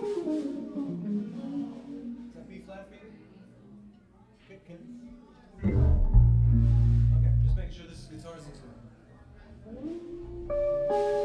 Okay, just making sure this guitar is guitars into it.